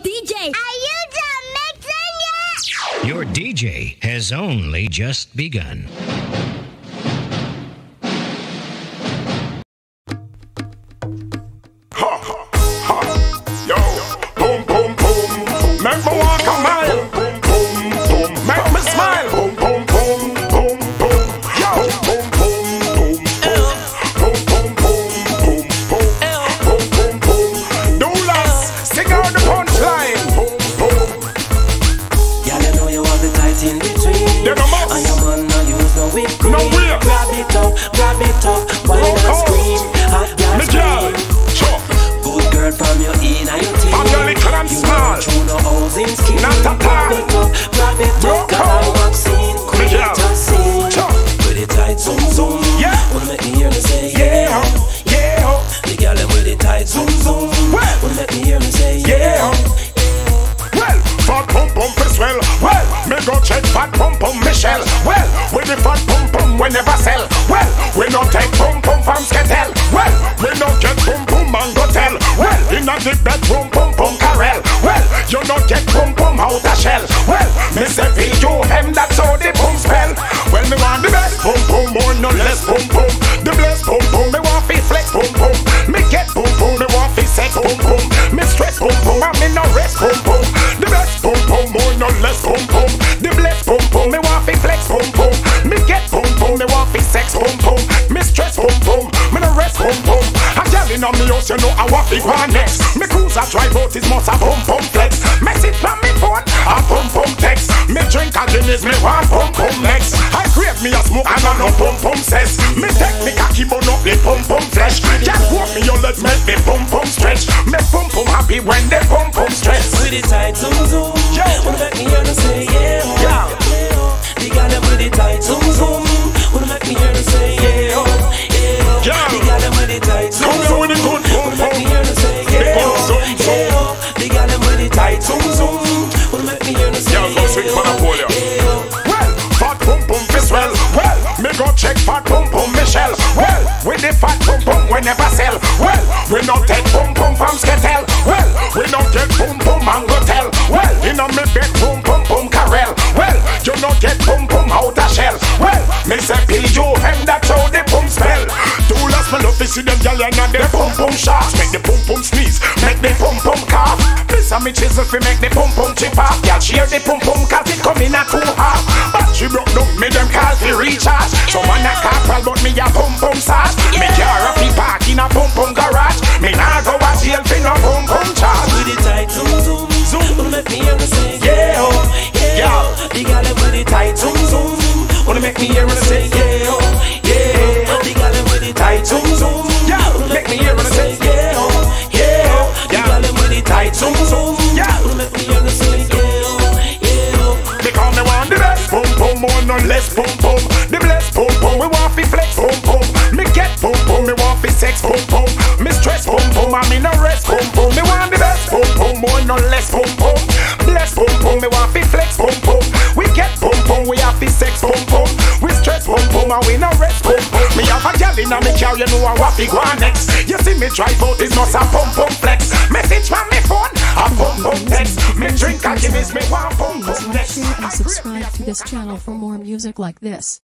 DJ. Are you done mixing yet? Your DJ has only just begun. From your in and your team. From your little and you small. through no housing scheme. Not at Grab all. it up, grab it up, girl. I'm vaccine. Girl. it just sing. With it tight, zoom zoom. Yeah. Wanna make me hear me say Yeah, yeah. The girl with it tight, zoom zoom. Well. Wanna make me hear me say Yeah. Well, fat pum pum for swell. Well, me go check fat pum pum Michelle. Well, with the fat pum Well, in a Girl inna me house you know I want fi go next. Me cruise a drive out is must a pum pum flex. Message from me phone a pum pum text. Me drink a Guinness me want pum pum next. I crave me a smoke and I no pum pum says. Me take me cocky but not the pum pum flesh. Just walk me your legs make me pum pum stretch. Me pum pum happy when they pum pum stress. With it tight, zoom the fat pum pum we never sell. Well, we no take pum pum from Sketel. Well, we no get pum pum and go tell. Well, in a me bedroom pum pum Carell. Well, you no get pum pum out a shell. Well, me say P U M that's how the pum spell. Two last me love to see them gyal and the pum pum shots. Make the pum pum sneeze, make the pum pum cough. Miss a me chisel fi make the pum pum chip off. Gyal share the pum pum 'cause it come in a two half. But she broke down me them call fi recharge. So man a corporal but me a pum pum make me Yeah, oh, yeah. yeah. The girl with it tight, zoom zoom. Wanna make me hear me say. Yeah. More no less pum pum. Bless pum pum me want fi flex pum pum. We get pum pum we have fi sex pum pum. We stress pum pum and we no rest pum pum. Me have a gal inna me car you know I want fi go next. You see me drive out is not a pum pum flex. Message from me phone a pum pum text. Me drink and give me pum pum Please next. like, share, and subscribe to this channel for more music like this.